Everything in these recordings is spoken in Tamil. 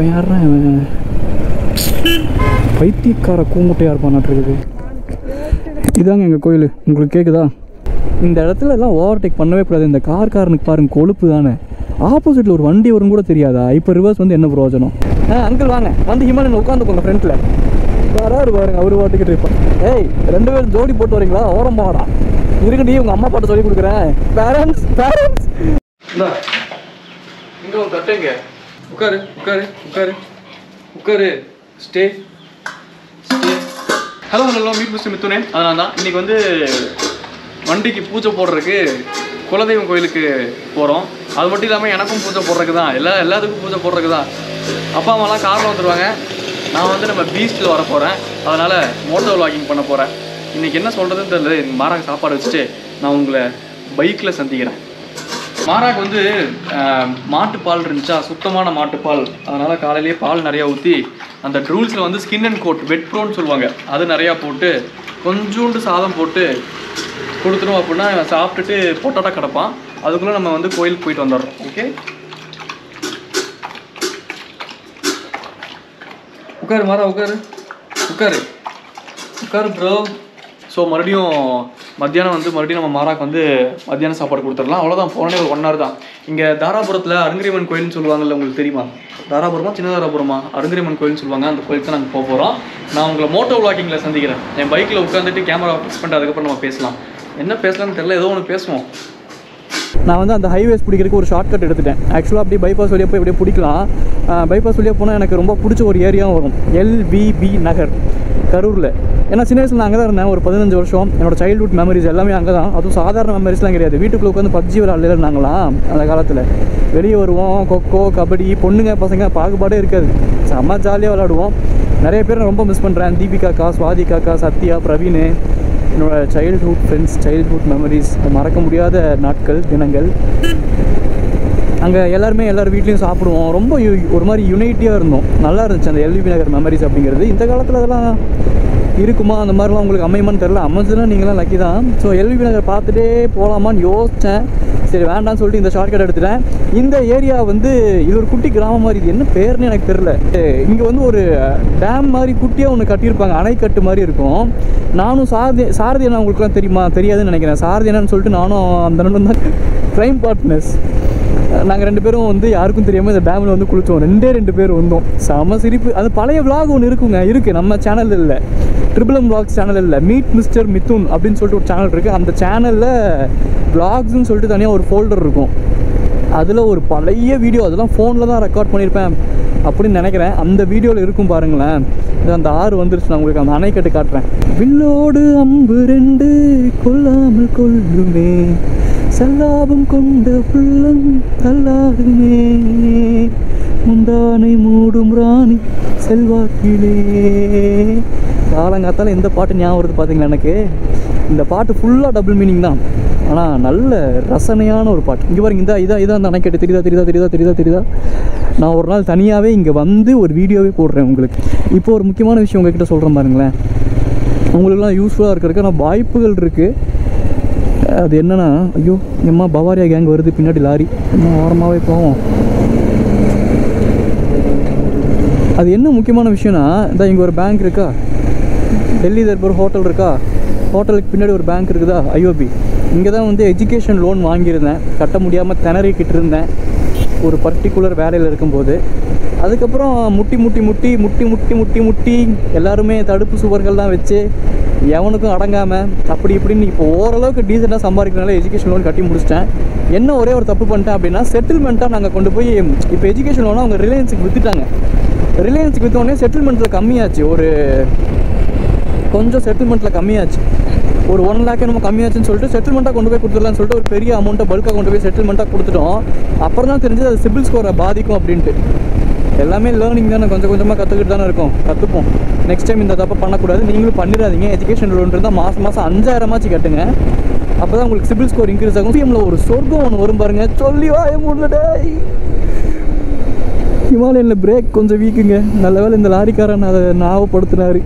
இவன் யாருன்னா இவன் பைத்தியக்கார கூமுட்டையாக இருப்பான்ட்டு இதாங்க எங்கள் கோயில். உங்களுக்கு கேட்குதா இந்த இடத்துல எல்லாம் ஓவர்டேக் பண்ணவே கூடாது. இந்த கார் காரனுக்கு பாருங்க கொழுப்பு தானே. ஆப்போசிட்டில் ஒரு வண்டி வரும் கூட தெரியாதா? இப்போ ரிவர்ஸ் வந்து என்ன பிரயோஜனம்? ஆ அங்கிள் வாங்க. வந்து ஹிமாலயன் உட்காந்துக்கோங்க ஃப்ரண்ட்டில் யாராவது பாருங்க அவர் பாட்டுக்கிட்டு இருப்பான் ஏய் ரெண்டு பேரும் ஜோடி போட்டு வரீங்களா? ஓரம் போடா நீ உங்கள் அம்மா பாட்டு சொல்லி கொடுக்குறேன். பேரண்ட்ஸ் பேரண்ட்ஸ் இங்கே தட்டுங்க உட்காரு உட்காரு உட்காரு. உட்காரு. Stay hello hello meet mister மித்துனே அதனால தான் இன்னைக்கு வந்து வண்டிக்கு பூஜை போடுறதுக்கு குலதெய்வம் கோயிலுக்கு போகிறோம் அது மட்டும் இல்லாமல் எனக்கும் பூஜை போடுறதுக்கு தான். எல்லா எல்லாத்துக்கும் பூஜை போடுறதுக்கு தான். அப்பா அம்மாலாம் காரில் வந்துடுவாங்க நான் வந்து நம்ம பீச்சில் வர போகிறேன் அதனால் மோட்டோ வாக்கிங் பண்ண போகிறேன் இன்றைக்கி என்ன சொல்கிறதுன்னு தெரியல. எனக்கு மாறாக சாப்பாடு வச்சுட்டு நான் உங்களை பைக்கில் சந்திக்கிறேன். மாறாக்கு வந்து மாட்டுப்பால் இருந்துச்சா? சுத்தமான மாட்டுப்பால் அதனால் காலையிலேயே பால் நிறையா ஊற்றி அந்த ரூல்ஸில் வந்து ஸ்கின் அண்ட் கோட் வெட் ப்ரோன்னு சொல்லுவாங்க. அது நிறையா போட்டு கொஞ்சோண்டு சாதம் போட்டு கொடுத்துரும் அப்படின்னா சாப்பிட்டுட்டு பொட்டாட்டா கிடப்பான். அதுக்குள்ளே நம்ம வந்து கோயிலுக்கு போயிட்டு வந்துடுறோம். ஓகே உட்காரு மாறா உட்காரு. உட்காரு. உட்காரு ப்ரோ ஸோ மறுபடியும் மத்தியானம் வந்து மறுபடியும் நம்ம மாறாக்கு வந்து மத்தியானம் சாப்பாடு கொடுத்துடலாம். அவ்வளோதான் போனே ஒரு ஒன் ஹவர் தான். இங்கே தாராபுரத்தில் அருங்கிரிமன் கோயில்னு சொல்லுவாங்கல்ல உங்களுக்கு தெரியுமா? தாராபுரமா? சின்ன தாராபுரமா? அருங்கிரிமன் கோயில்னு சொல்லுவாங்க. அந்த கோயிலுக்கு தான் நாங்கள் போக போகிறோம் நான் உங்களை மோட்டோ விளாக்கிங்கில் சந்திக்கிறேன். என் பைக்கில் உட்காந்துட்டு கேமரா ஃபிக்ஸ் பண்ணிட்டு அதுக்கப்புறம் நம்ம பேசலாம். என்ன பேசலாம்னு தெரியல. ஏதோ ஒன்று பேசுவோம். நான் வந்து அந்த ஹைவேஸ் பிடிக்கிறதுக்கு ஒரு ஷார்ட்கட் எடுத்துட்டேன். ஆக்சுவலாக அப்படி பைபாஸ் வழியாக போய் அப்படியே பிடிக்கலாம். பைபாஸ் வழியாக போனால் எனக்கு ரொம்ப பிடிச்ச ஒரு ஏரியாவும் வரும். எல்விபி நகர் கரூரில். ஏன்னா சின்ன வயசில் நான் அங்கே தான் இருந்தேன். ஒரு பதினஞ்சு வருஷம். என்னோட சைல்ட்ஹுட் மெமரிஸ் எல்லாமே அங்கே தான் அதுவும் சாதாரண மெமரிஸ்லாம் கிடையாது. வீட்டுக்குள்ளே உட்காந்து பப்ஜி விளையாடல இருந்தாங்களாம் அந்த காலத்தில். வெளியே வருவோம். கொக்கோ கபடி பொண்ணுங்க பசங்க பாகுபாடே இருக்காது. செம்ம ஜாலியாக விளாடுவோம் நிறைய பேர் ரொம்ப மிஸ் பண்ணுறேன் தீபிகாக்கா சுவாதி காக்கா சத்யா பிரவீன். என்னோடய சைல்ட்ஹுட் ஃப்ரெண்ட்ஸ் சைல்ட்ஹுட் மெமரிஸ் மறக்க முடியாத நாட்கள் தினங்கள். அங்கே எல்லாருமே எல்லார் வீட்லேயும் சாப்பிடுவோம். ரொம்ப ஒரு மாதிரி யுனைட்டியாக இருந்தோம். நல்லா இருந்துச்சு அந்த எல்வி நகர் மெமரிஸ் அப்படிங்கிறது. இந்த காலத்தில் அதெல்லாம் இருக்குமா? அந்த மாதிரிலாம் உங்களுக்கு அமையுமான்னு தெரில அமைஞ்சதுன்னா நீங்களாம் லக்கி தான். ஸோ எல்வி நகர் பார்த்துட்டே போகலாமான்னு யோசித்தேன் சரி வேண்டாம்னு சொல்லிட்டு இந்த ஷார்ட்கட் எடுத்துட்டேன். இந்த ஏரியா வந்து இது ஒரு குட்டி கிராமம் மாதிரி. இது என்ன பேர்னு எனக்கு தெரில இங்கே வந்து ஒரு டேம் மாதிரி குட்டியாக ஒன்று கட்டியிருப்பாங்க. அணைக்கட்டு மாதிரி இருக்கும். நானும் சாரதி சாரதி என்ன உங்களுக்குலாம் தெரியுமா? தெரியாதுன்னு நினைக்கிறேன். சாரதி என்னன்னு சொல்லிட்டு நானும் அந்த நண்பன் தான் க்ரைம் பார்ட்னர்ஸ் நாங்கள் ரெண்டு பேரும் வந்து யாருக்கும் தெரியாமல் இந்த டேமில் வந்து குளித்தோம் ரெண்டே ரெண்டு பேர் வந்தோம். செம சிரிப்பு. அது பழைய விளாக் ஒன்று இருக்குங்க. இருக்குது நம்ம சேனல் இல்லை. ட்ரிபிள் எம் விளாக்ஸ் சேனல் இல்லை. மீட் மிஸ்டர் மித்துன் அப்படின்னு சொல்லிட்டு ஒரு சேனல் இருக்குது அந்த சேனலில் விளாக்ஸ்ன்னு சொல்லிட்டு தனியாக ஒரு ஃபோல்டர் இருக்கும். அதில் ஒரு பழைய வீடியோ அதெல்லாம் ஃபோனில் தான் ரெக்கார்ட் பண்ணியிருப்பேன் அப்படின்னு நினைக்கிறேன். அந்த வீடியோவில் இருக்கும் பாருங்களேன். இது அந்த ஆறு வந்துருச்சு. நான் உங்களுக்கு அந்த அணைக்கட்டு காட்டுறேன். வில்லோடு அம்பு ரெண்டு கொல்லாமல் கொள்ளுமே. செல்லாபம் கொண்ட உள்ளம் தள்ளாடுமே. முந்தானை மூடும் ராணி செல்வாக்கிலே. காலங்காத்தால இந்த பாட்டு ஞாபகம் வருது பார்த்தீங்களா எனக்கு? இந்த பாட்டு ஃபுல்லாக டபுள் மீனிங் தான். ஆனால் நல்ல ரசனையான ஒரு பாட்டு. இங்கே பாருங்க இந்த இதாக இதான் அந்த அணைக்கட்டு தெரியுதா தெரியுதா தெரியுதா தெரியுதா தெரியுதா? நான் ஒரு நாள் தனியாகவே இங்கே வந்து ஒரு வீடியோவே போடுறேன் உங்களுக்கு. இப்போ ஒரு முக்கியமான விஷயம் உங்ககிட்ட சொல்கிறேன் பாருங்களேன். உங்களுக்குலாம் யூஸ்ஃபுல்லாக இருக்கிறதுக்கான வாய்ப்புகள் இருக்குது அது என்னன்னா ஐயோ எம்மா பவாரியா கேங் வருது பின்னாடி லாரி. இன்னும் ஓரமாகவே போவோம். அது என்ன முக்கியமான விஷயம்னா இந்த இங்கே ஒரு பேங்க் இருக்கா? டெல்லி தர்பூர் ஹோட்டல் இருக்கா? ஹோட்டலுக்கு பின்னாடி ஒரு பேங்க் இருக்குதா? ஐஓபி இங்கே தான் வந்து எஜுகேஷன் லோன் வாங்கியிருந்தேன். கட்ட முடியாமல் திணறிக்கிட்டு இருந்தேன். ஒரு பர்டிகுலர் வேலையில் இருக்கும்போது. அதுக்கப்புறம் முட்டி முட்டி முட்டி முட்டி முட்டி முட்டி முட்டி எல்லாருமே தடுப்பு சுவர்கள் தான் வச்சு எவனுக்கும் அடங்காமல் அப்படி இப்படின்னு இப்போ ஓரளவுக்கு டீசெண்டாக சம்பாதிக்கிறனால எஜுகேஷன் லோன் கட்டி முடிச்சிட்டேன். என்ன ஒரே ஒரு தப்பு பண்ணிட்டேன் அப்படின்னா செட்டில்மெண்ட்டாக நாங்கள் கொண்டு போய் இப்போ எஜுகேஷன் லோனை அவங்க ரிலையன்ஸுக்கு விற்றுட்டாங்க ரிலையன்ஸுக்கு விற்றோடனே செட்டில்மெண்ட்டில் கம்மியாச்சு. ஒரு கொஞ்சம் செட்டில்மெண்ட்டில் கம்மியாச்சு. ஒரு ஒன் லேக் நம்ம கம்மியாச்சுன்னு சொல்லிட்டு செட்டில்மெண்ட்டாக கொண்டு போய் கொடுத்துடலாம்னு சொல்லிட்டு ஒரு பெரிய அமௌண்ட்டை பல்காக கொண்டு போய் செட்டில்மெண்ட்டாக கொடுத்துட்டோம். அப்புறம் தான் தெரிஞ்சது அது சிபில் ஸ்கோரை பாதிக்கும் அப்படின்ட்டு. எல்லாமே லேர்னிங் தானே. கொஞ்சம் கொஞ்சமாக கற்றுக்கிட்டு தானே இருக்கும். கற்றுப்போம் நெக்ஸ்ட் டைம் இந்த தப்பை பண்ணக்கூடாது. நீங்களும் பண்ணிடாதீங்க. எஜுகேஷன் லோன் இருந்தால் மாதம் மாதம் அஞ்சாயிரமாச்சு கட்டுங்க. அப்போ தான் உங்களுக்கு சிபில் ஸ்கோர் இன்க்ரீஸ் ஆகும். சிஎம்ல ஒரு சொர்க்கம் ஒன்று வரும் பாருங்க. சொல்லி வாய முடியல ஹிமாலயனில் பிரேக் கொஞ்சம் வீக்குங்க. நல்ல வேளை இந்த லாரிக்காரன் அதை ஞாபகப்படுத்தினார்.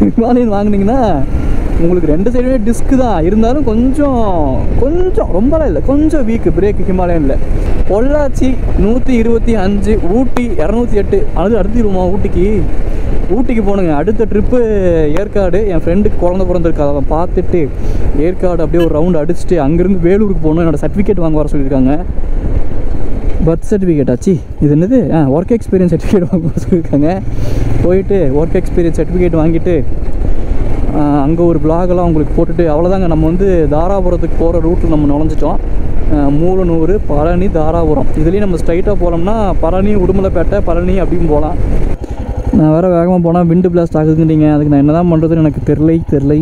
ஹிமாலயன் வாங்கினீங்கன்னா உங்களுக்கு ரெண்டு சைடுமே டிஸ்க் தான் இருந்தாலும் கொஞ்சம் கொஞ்சம் ரொம்பலாம் இல்லை. கொஞ்சம் வீக்கு பிரேக் ஹிமாலயனில். பொள்ளாச்சி நூற்றி இருபத்தி அஞ்சு ஊட்டி இரநூத்தி எட்டு. அது அடுத்திடுமா ஊட்டிக்கு? ஊட்டிக்கு போகணுங்க அடுத்த ட்ரிப்பு ஏற்காடு. என் ஃப்ரெண்டுக்கு குழந்த பிறந்திருக்கு அதை பார்த்துட்டு ஏற்காடு அப்படியே ஒரு ரவுண்ட் அடிச்சுட்டு அங்கேருந்து வேலூருக்கு போகணும் என்னோடய சர்டிஃபிகேட் வாங்க வர சொல்லியிருக்காங்க. பர்த் சர்டிஃபிகேட் ஆச்சு இது என்னது? ஆ ஒர்க் எக்ஸ்பீரியன்ஸ் சர்டிஃபிகேட் வாங்க வர சொல்லியிருக்காங்க. போயிட்டு ஒர்க் எக்ஸ்பீரியன்ஸ் சர்டிஃபிகேட் வாங்கிட்டு அங்கே ஒரு பிளாகெல்லாம் உங்களுக்கு போட்டுட்டு அவ்வளோதாங்க நம்ம வந்து தாராபுரத்துக்கு போகிற ரூட்டில் நம்ம நுழைஞ்சிட்டோம். மூலநூறு பழனி தாராபுரம். இதுலேயும் நம்ம ஸ்ட்ரைட்டாக போனோம்னா பழனி உடுமலைப்பேட்டை பழனி அப்படின்னு போகலாம் நான் வேறு வேகமாக போனால் விண்டு பிளாஸ்ட் ஆகுதுன்றீங்க அதுக்கு நான் என்ன தான் பண்ணுறதுன்னு எனக்கு தெரிலை தெரிலை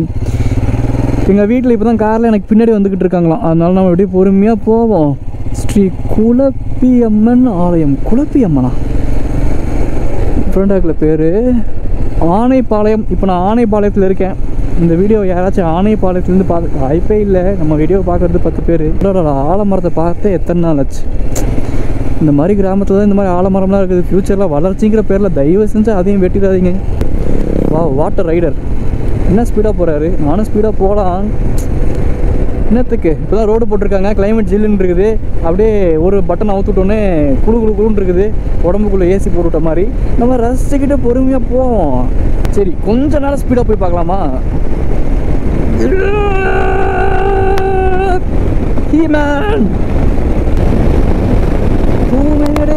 எங்கள் வீட்டில் இப்போ தான் காரில் எனக்கு பின்னாடி வந்துக்கிட்டு இருக்காங்களாம். அதனால நம்ம அப்படியே பொறுமையாக போவோம். ஸ்ரீ குலப்பியம்மன் ஆலயம். குலப்பியம்மனா? ஃப்ரெண்டாக்கில் பேர். ஆனைப்பாளையம் இப்போ நான் ஆனைப்பாளையத்தில் இருக்கேன். இந்த வீடியோ யாராச்சும் ஆனைப்பாளையத்துலேருந்து பார்த்து வாய்ப்பே இல்லை. நம்ம வீடியோ பார்க்குறது பத்து பேர். ஆலமரத்தை பார்த்து எத்தனை நாள் ஆச்சு? இந்த மாதிரி கிராமத்தில் தான் இந்த மாதிரி ஆலமரம்லாம் இருக்குது. ஃப்யூச்சரில் வளர்ச்சிங்கிற பேரில் தயவு செஞ்சு அதையும் வெட்டிடாதீங்க. வா வாட்டர் ரைடர் என்ன ஸ்பீடாக போகிறாரு நானும் ஸ்பீடாக போகலாம். என்னத்துக்கு இப்போ தான் ரோடு போட்டிருக்காங்க கிளைமேட் ஜில்லுன்னு இருக்குது. அப்படியே ஒரு பட்டன் அவுத்துட்டோன்னே குளு குளு குழுன்னு இருக்குது. உடம்புக்குள்ளே ஏசி போட்டுவிட்ட மாதிரி. நம்ம ரசிச்சுக்கிட்டு பொறுமையாக போவோம். சரி கொஞ்ச நேரம் ஸ்பீடாக போய் பார்க்கலாமா? ஹீமேன்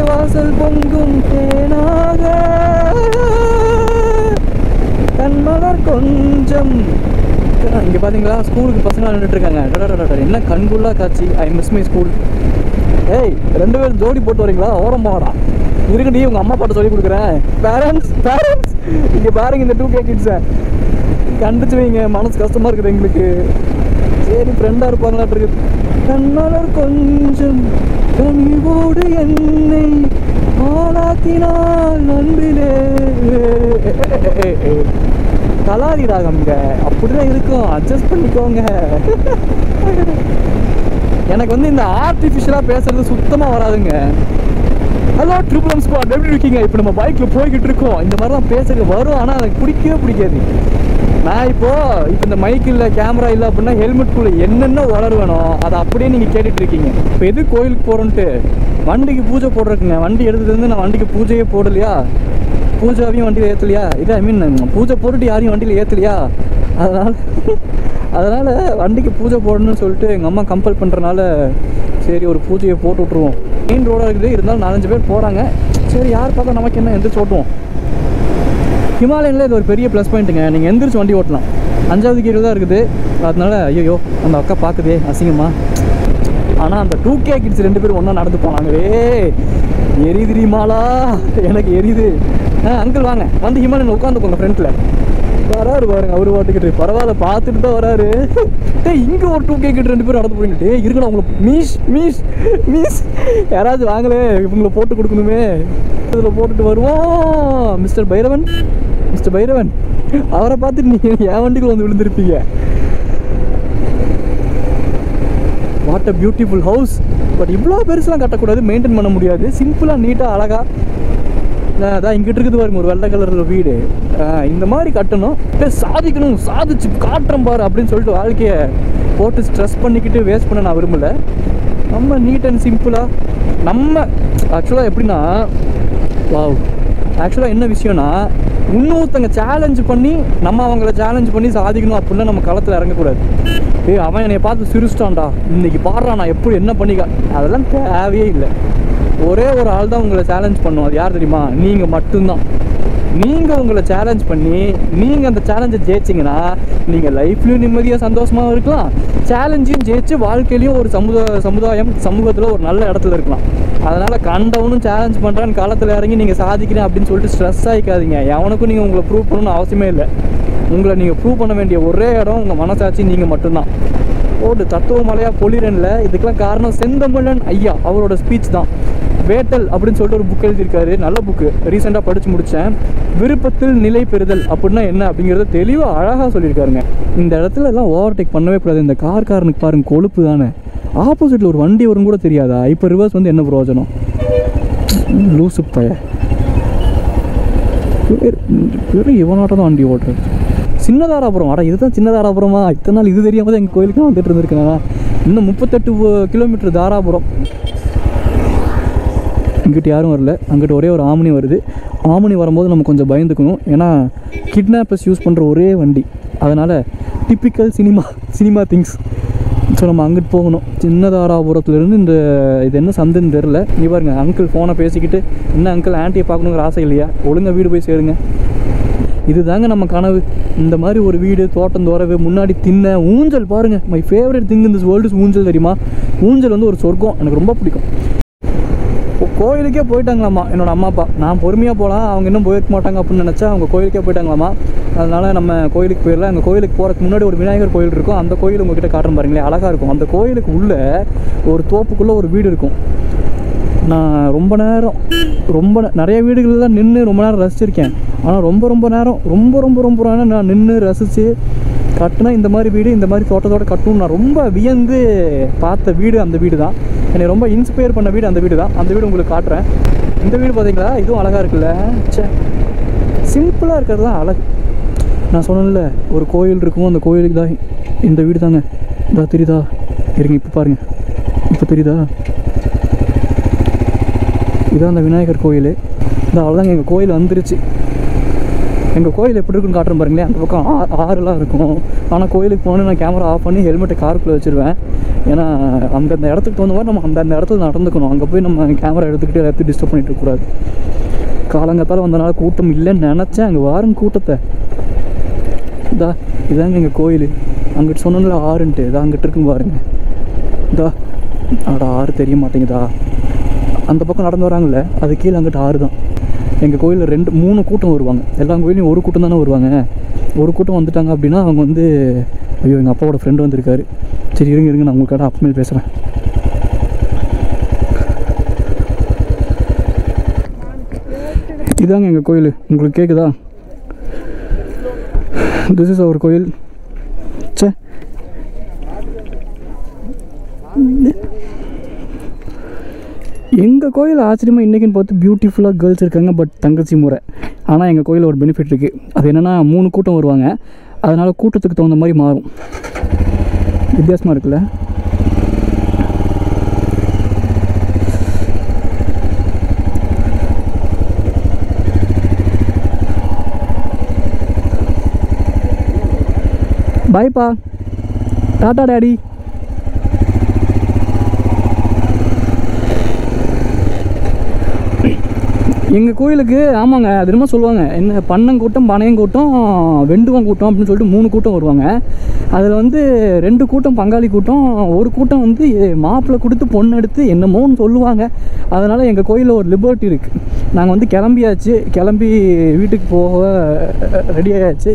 வாசல் பொங்கும் தேனாக. கண்மலர் கொஞ்சம் இங்கே பார்த்தீங்களா ஸ்கூலுக்கு பசங்க நின்றுட்டு இருக்காங்க டடடடட, என்ன கண்குள்ளா காட்சி? ஐ மிஸ் மை ஸ்கூல் ஏய் ரெண்டு பேரும் ஜோடி போட்டு வரீங்களா? ஓரம் போடா நீ உங்க அம்மா பாட்டு சொல்லி கொடுக்குறேன். பேரண்ட்ஸ் பேரண்ட்ஸ் இங்க பாருங்க இந்த டூ கே கிட்ஸை கண்டுச்சு வைங்க மனசு கஷ்டமா இருக்குது எங்களுக்கு. சரி ஃப்ரெண்டா இருப்பாங்களாட்டு இருக்குது கண்ணாளர் கொஞ்சம் கனிவோடு என்னை ஆளாக்கினால் நண்பிலே. கலாரி ராகம்ங்க அப்படிதான் இருக்கும். அட்ஜஸ்ட் பண்ணிக்கோங்க. எனக்கு வந்து இந்த ஆர்டிஃபிஷியலாக பேசுறது சுத்தமாக வராதுங்க. ஹலோ ட்ரிபிள் எம் ஸ்குவாட் எப்படி இருக்கீங்க? இப்போ நம்ம பைக்கில் போய்கிட்டு இருக்கோம். இந்த மாதிரிலாம் பேசுறது வரும். ஆனால் எனக்கு பிடிக்கவே பிடிக்காது. நான் இப்போ இப்போ இந்த மைக் இல்லை கேமரா இல்லை அப்படின்னா ஹெல்மெட்குள்ளே என்னென்ன வளருவேனோ அதை அப்படியே நீங்கள் கேட்டுட்டு இருக்கீங்க. இப்போ எது கோயிலுக்கு போகிறோன்ட்டு வண்டிக்கு பூஜை போடுறதுக்குங்க. வண்டி எடுத்ததுலேருந்து நான் வண்டிக்கு பூஜையே போடலையா? பூஜாவையும் வண்டியில் ஏற்றலையா இல்லை ஐ மீன் பூஜை போட்டுட்டு யாரையும் வண்டியில் ஏற்றலையா அதனால் அதனால் வண்டிக்கு பூஜை போடணும்னு சொல்லிட்டு எங்கள் அம்மா கம்பல் பண்ணுறனால சரி ஒரு பூஜையை போட்டு விட்ருவோம் மெயின் ரோடாக இருக்குது. இருந்தாலும் நாலஞ்சு பேர் போகிறாங்க சரி யார் பார்த்தா நமக்கு என்ன எந்திரிச்சு ஓட்டுவோம்? ஹிமாலயனில் இது ஒரு பெரிய ப்ளஸ் பாயிண்ட்டுங்க நீங்கள் எந்திரிச்சு வண்டி ஓட்டலாம். அஞ்சாவது கீழே தான் இருக்குது. அதனால ஐயோ அந்த அக்கா பார்க்குதே அசிங்கமா. ஆனால் அந்த டூ கே கிட்ஸ் ரெண்டு பேரும் ஒன்றா நடந்து போனாங்களே. எரிதிரிமாலா எனக்கு எரியுது. அங்கிள் வாங்க. வந்து ஹிமாலயன் உட்காந்துக்கோங்க ஃப்ரண்ட்டில் வராரு பாருங்க அவரு பாட்டுக்கிட்டு பரவாயில்ல பார்த்துட்டு தான் வராரு. டே இங்கே ஒரு டூ கே ரெண்டு பேரும் நடந்து போயிட்டு இருக்கணும் அவங்களுக்கு மீஸ் மீஸ் மீஸ். யாராவது வாங்கலே இவங்களை போட்டு கொடுக்கணுமே. இதில் போட்டுட்டு வருவோம். Mister Bhairavan mister Bhairavan. அவரை பார்த்துட்டு நீங்கள் என் வண்டிக்குள்ள வந்து விழுந்திருப்பீங்க? What a beautiful house but இவ்வளோ பெருசுலாம் கட்டக்கூடாது மெயின்டைன் பண்ண முடியாது. சிம்பிளாக நீட்டாக அழகாக அதான் இங்கிட்டு இருக்குது பாருங்க ஒரு வெள்ளை கலரில் வீடு. இந்த மாதிரி கட்டணும். டேய், சாதிக்கணும் சாதிச்சு காட்டுறோம் பாரு அப்படின்னு சொல்லிட்டு வாழ்க்கையை போட்டு ஸ்ட்ரெஸ் பண்ணிக்கிட்டு வேஸ்ட் பண்ண நான் விரும்பல. நம்ம நீட் அண்ட் சிம்பிளாக நம்ம ஆக்சுவலாக எப்படின்னா வாவ் ஆக்சுவலாக என்ன விஷயம்னா இன்னொருத்தங்க சேலஞ்ச் பண்ணி நம்ம அவங்கள சேலஞ்ச் பண்ணி சாதிக்கணும் அப்படின்னா நம்ம களத்தில் இறங்கக்கூடாது. ஏய் அவன் என்னை பார்த்து சிரிச்சிட்டான்டா. இன்னைக்கு பாடுறான் நான் எப்படி என்ன பண்ணிக்க? அதெல்லாம் தேவையே இல்லை. ஒரே ஒரு ஆள் தான் உங்களை சேலஞ்ச் பண்ணும். அது யார் தெரியுமா? நீங்கள் மட்டும்தான். நீங்கள் உங்களை சேலஞ்ச் பண்ணி நீங்கள் அந்த சேலஞ்சை ஜெயிச்சிங்கன்னா நீங்கள் லைஃப்லையும் நிம்மதியாக சந்தோஷமாகவும் இருக்கலாம். சேலஞ்சையும் ஜெயிச்சு வாழ்க்கையிலையும் ஒரு சமுதாய சமுதாயம் சமூகத்தில் ஒரு நல்ல இடத்துல இருக்கலாம். அதனால் கண்டவனும் சேலஞ்ச் பண்ணுறான்னு காலத்தில் இறங்கி நீங்கள் சாதிக்கிறேன் அப்படின்னு சொல்லிட்டு ஸ்ட்ரெஸ் ஆகிக்காதீங்க எவனுக்கும் நீங்கள் உங்களை ப்ரூவ் பண்ணணும்னு அவசியமே இல்லை. உங்களை நீங்கள் ப்ரூவ் பண்ண வேண்டிய ஒரே இடம் உங்கள் மனசாட்சி நீங்கள் மட்டும்தான். ஓடு தத்துவ மலையாக பொலிரன்ல இதுக்கெல்லாம் காரணம் செந்தமிழன் ஐயா அவரோட ஸ்பீச் தான். வேட்டல் அப்படின்னு சொல்லிட்டு ஒரு புக் எழுதியிருக்காரு. நல்ல புக்கு ரீசெண்டாக படித்து முடித்தேன் விருப்பத்தில் நிலை பெறுதல் அப்படின்னா என்ன அப்படிங்கிறத தெளிவாக அழகாக சொல்லியிருக்காருங்க. இந்த இடத்துல எல்லாம் ஓவர்டேக் பண்ணவே கூடாது. இந்த கார்காரனுக்கு பாருங்க கொழுப்பு தானே. ஆப்போசிட்டில் ஒரு வண்டி வரும் கூட தெரியாதா? இப்போ ரிவர்ஸ் வந்து என்ன பிரயோஜனம்? லூசு பய. பெரிய இவனாட்டம் தான் வண்டி ஓட்டுறது சின்னதாராபுரம். அட இதுதான் சின்னதாராபுரமா? இத்தனை நாள் இது தெரியாமல் தான் எங்கள் கோயிலுக்கு நான் வந்துட்டு இருந்திருக்கேன்? இன்னும் முப்பத்தெட்டு கிலோமீட்டர் தாராபுரம். இங்கிட்டு யாரும் வரல. அங்கிட்டு ஒரே ஒரு ஆமணி வருது. ஆமணி வரும்போது நம்ம கொஞ்சம் பயந்துக்கணும். ஏன்னா கிட்னாப்பர்ஸ் யூஸ் பண்ணுற ஒரே வண்டி. அதனால் typical cinema cinema things so நம்ம அங்கிட்டு போகணும். சின்னதாராபுரத்துலேருந்து இந்த இது என்ன சந்துன்னு தெரில நீ பாருங்க அங்கிள் ஃபோனை பேசிக்கிட்டு என்ன அங்கிள் ஆண்டியை பார்க்கணுங்கிற ஆசை இல்லையா? ஒழுங்காக வீடு போய் சேருங்க. இதுதாங்க நம்ம கனவு. இந்த மாதிரி ஒரு வீடு தோட்டம் தோறவு முன்னாடி தின்ன ஊஞ்சல் பாருங்க. மை ஃபேவரட் திங் இந்த வேர்ல்டு ஊஞ்சல் தெரியுமா? ஊஞ்சல் வந்து ஒரு சொர்க்கம். எனக்கு ரொம்ப பிடிக்கும். கோயிலுக்கே போயிட்டாங்களாம்மா என்னோட அம்மா அப்பா. நான் பொறுமையாக போகலாம் அவங்க இன்னும் போயிருக்க மாட்டாங்க அப்படின்னு நினச்சா அவங்க கோயிலுக்கே போயிட்டாங்களாம்மா அதனால் நம்ம கோயிலுக்கு போயிடலாம். அந்த கோயிலுக்கு போகிறதுக்கு முன்னாடி ஒரு விநாயகர் கோயில் இருக்கும். அந்த கோயில் உங்ககிட்ட காட்டுறேன் பாருங்களேன். அழகாக இருக்கும். அந்த கோயிலுக்கு உள்ளே ஒரு தோப்புக்குள்ளே ஒரு வீடு இருக்கும். நான் ரொம்ப நேரம் ரொம்ப நிறைய வீடுகளில் நின்று ரொம்ப நேரம் ரசிச்சிருக்கேன். ஆனால் ரொம்ப ரொம்ப நேரம் ரொம்ப ரொம்ப ரொம்ப நேரம் நான் நின்று ரசித்து கட்டினா இந்த மாதிரி வீடு இந்த மாதிரி தோட்டத்தோட கட்டணும்னு நான் ரொம்ப வியந்து பார்த்த வீடு அந்த வீடு தான் என்னை ரொம்ப இன்ஸ்பயர் பண்ண வீடு அந்த வீடு தான் அந்த வீடு உங்களுக்கு காட்டுறேன். இந்த வீடு பார்த்தீங்களா இதுவும் அழகாக இருக்குல்ல. ச்சே. சிம்பிளாக இருக்கிறது தான் அழகு. நான் சொன்னேன்ல ஒரு கோயில் இருக்கும் அந்த கோயிலுக்கு தான் இந்த வீடு தாங்க. இதா தெரியுதா? இருங்க இப்போ பாருங்க. இப்போ தெரியுதா? இதான் அந்த விநாயகர் கோயில். இந்த அவ்வளோதாங்க எங்கள் கோயில் வந்துருச்சு. எங்கள் கோயில் எப்படி இருக்குன்னு காட்டுறேன் பாருங்களேன். அந்த பக்கம் ஆ ஆறுலாம் இருக்கும். ஆனால் கோயிலுக்கு போனோன்னு நான் கேமரா ஆஃப் பண்ணி ஹெல்மெட்டை காருக்குள்ளே வச்சுருவேன். ஏன்னா அந்தந்த இடத்துக்கு தகுந்த மாதிரி நம்ம அந்தந்த இடத்துல நடந்துக்கணும். அங்கே போய் நம்ம கேமரா எடுத்துக்கிட்டு எல்லாத்தையும் டிஸ்டர்ப் பண்ணிட்டு இருக்கக்கூடாது காலங்கத்தால் வந்தனால கூட்டம் இல்லைன்னு நினச்சேன். அங்கே வாரும் கூட்டத்தை. இதா இதாங்க எங்கள் கோயில். அங்கிட்டு சொன்னல ஆறுன்ட்டு. இதா அங்கிட்டு இருக்குங்க பாருங்க. இதா அட ஆறு தெரிய மாட்டேங்குதா? அந்த பக்கம் நடந்து வராங்கல்ல அது கீழே அங்கிட்டு ஆறு தான் எங்கள் கோயிலில் ரெண்டு மூணு கூட்டம் வருவாங்க. எல்லா கோயிலையும் ஒரு கூட்டம் தானே வருவாங்க. ஒரு கூட்டம் வந்துட்டாங்க அப்படின்னா அவங்க வந்து ஐயோ எங்கள் அப்பாவோட ஃப்ரெண்டு வந்திருக்காரு. சரி இருங்க இருங்க நான் உங்களுக்காக அப்புறமேல் பேசுகிறேன் இதாங்க எங்கள் கோயில். உங்களுக்கு கேட்குதா திஸ் இஸ் அவர் கோயில். எங்கள் கோயில் ஆச்சரியமாக இன்றைக்கின்னு பார்த்து பியூட்டிஃபுல்லாக கேர்ள்ஸ் இருக்காங்க பட் தங்கச்சி முறை. ஆனால் எங்கள் கோயிலில் ஒரு பெனிஃபிட் இருக்குது அது என்னென்னா மூணு கூட்டம் வருவாங்க. அதனால் கூட்டத்துக்கு தகுந்த மாதிரி மாறும். வித்தியாசமாக இருக்குல்ல? பாய்ப்பா டாட்டா டாடி எங்கள் கோயிலுக்கு ஆமாங்க அது என்னமோ சொல்லுவாங்க. என்ன பண்ணங்கூட்டம் பனையங்கூட்டம் வெண்டுவம் கூட்டம் அப்படின்னு சொல்லிட்டு மூணு கூட்டம் வருவாங்க. அதில் வந்து ரெண்டு கூட்டம் பங்காளி கூட்டம் ஒரு கூட்டம் வந்து மாப்பிள்ளை கொடுத்து பொண்ணு எடுத்து என்னமோன்னு சொல்லுவாங்க. அதனால் எங்கள் கோயிலில் ஒரு லிபர்ட்டி இருக்குது நாங்கள் வந்து கிளம்பியாச்சு. கிளம்பி வீட்டுக்கு போக ரெடி ஆயாச்சு.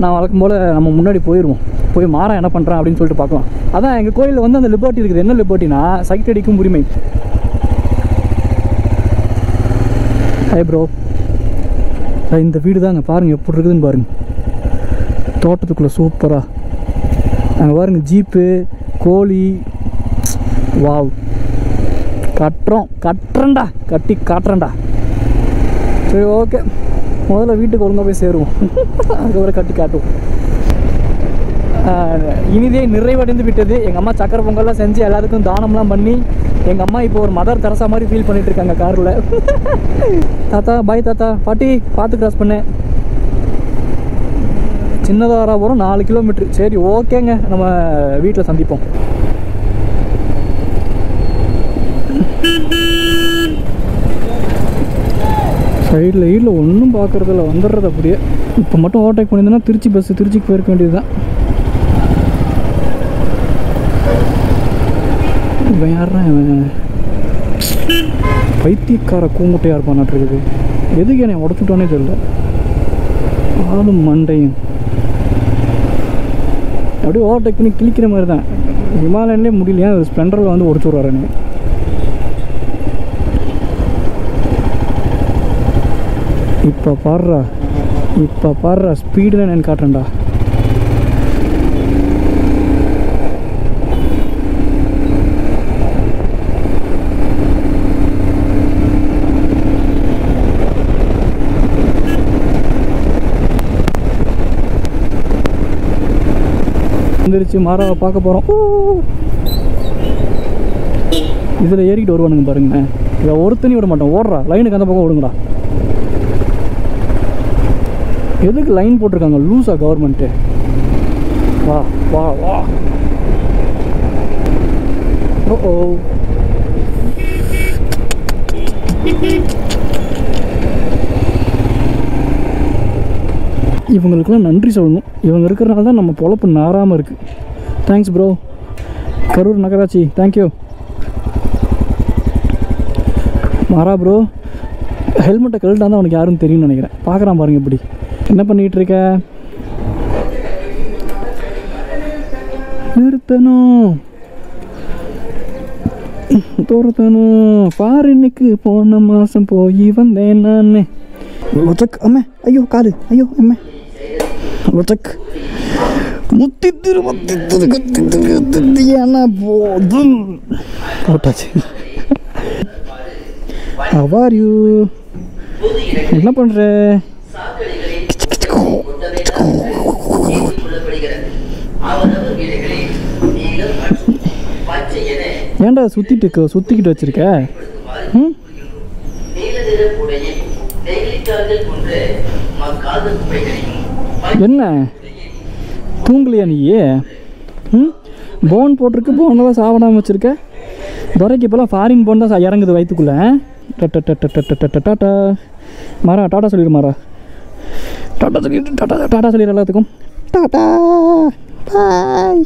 நான் வழக்கம் போல் நம்ம முன்னாடி போயிடுவோம் போய் மாறா என்ன பண்ணுறேன் அப்படின்னு சொல்லிட்டு பார்க்கலாம். அதான் எங்கள் கோயிலில் வந்து அந்த லிபர்ட்டி இருக்குது. என்ன லிபர்ட்டினா சைட் அடிக்கும் உரிமை. ஹாய் ப்ரோ இந்த வீடு தாங்க பாருங்கள் எப்படி இருக்குதுன்னு பாருங்கள் தோட்டத்துக்குள்ளே சூப்பராக அங்கே பாருங்கள் ஜீப்பு கோழி. வாவ் கட்டுறோம். கட்டுறேன்டா. கட்டி காட்டுறேன்டா. சரி ஓகே முதல்ல வீட்டுக்கு ஒழுங்காக போய் சேருவோம். அதுக்கப்புறம் கட்டி காட்டுவோம். இனிதே நிறைவடைந்து விட்டது. எங்கள் அம்மா சக்கரை பொங்கல்லாம் செஞ்சு எல்லாத்துக்கும் தானம்லாம் பண்ணி எங்கள் அம்மா இப்போ ஒரு மதர் தெரசா மாதிரி ஃபீல் பண்ணிட்டு இருக்காங்க காரில். தாத்தா பாய் தாத்தா. பாட்டி பார்த்து கிராஸ் பண்ணேன் சின்னதாராபுரம் நாலு கிலோமீட்ரு சரி ஓகேங்க. நம்ம வீட்டில் சந்திப்போம். சைடில் ஈடில் ஒன்றும் பார்க்குறதில்ல வந்துடுறது அப்படியே. இப்போ மட்டும் ஓவர்டேக் பண்ணியிருந்தேன்னா திருச்சி பஸ்ஸு திருச்சிக்கு போயிருக்க வேண்டியது தான் இவன் யாரா இவன் பைத்தியக்கார கூமுட்டையாக இருப்பான் இருக்குது. எதுக்கு என்னை உடச்சுட்டானே தெரியல. ஆளும் மண்டையும். அப்படியே ஓவர்டேக் பண்ணி கிழிக்கிற மாதிரி தான். ஹிமாலயன்லேயே முடியலையா? ஸ்ப்ளெண்டரில் வந்து உடச்சு விட்றாரு என்னை இப்போ பாடுறா. இப்போ பாடுறா. ஸ்பீடில் நான் காட்டுறேன்டா. வந்துருச்சு. மாறாவை பார்க்க போகிறோம் இதில் ஏறிக்கிட்டு வருவானுங்க பாருங்களேன். இதை ஒருத்தனி விட மாட்டோம். ஓடுறா. லைனுக்கு அந்த பக்கம் ஓடுங்கடா. எதுக்கு லைன் போட்டிருக்காங்க? லூஸாக கவர்மெண்ட்டு வா வா வா. ஓ இவங்களுக்கெல்லாம் நன்றி சொல்லணும். இவங்க இருக்கிறனால தான் நம்ம பொழப்பு நாராமல் இருக்குது தேங்க்ஸ் ப்ரோ கரூர் நகராட்சி தேங்க்யூ மாறா ப்ரோ ஹெல்மெட்டை கழட்டா தான் அவனுக்கு யாரும் தெரியும்னு நினைக்கிறேன். பார்க்குறான் பாருங்க இப்படி. என்ன பண்ணிகிட்டு இருக்க? நிறுத்தணும். துரத்தணும். ஃபாரினுக்கு போன மாதம் போய் வந்தேன் நான். லொச்சக் அம்மே. ஐயோ காலு ஐயோ அம்மே. லொச்சக் முத்தி திரு முத்தி திரு குத்தி திரு குத்தி திரு போதும் போட்டாச்சு அவார் யூ என்ன பண்ணுற ஏன்டா சுத்திட்டு இருக்க? சுற்றிக்கிட்டு வச்சிருக்க? ம்? நீலநிற உடையில் நெகிழித்தார்கள் போன்ற மக்காத குப்பைகளையும் என்ன? தூங்கலையா நீ ம்? போன் போட்டிருக்கு போனெல்லாம் சாப்பிடாமல் வச்சுருக்க? துறைக்கு இப்போல்லாம் ஃபாரின் போன் தான் இறங்குது வயிற்றுக்குள்ளே டாட்டா மாறா டாட்டா சொல்லிடு மாறா. டாட்டா சொல்லிடு டாட்டா டாட்டா சொல்லிடு எல்லாத்துக்கும். டாட்டா பாய்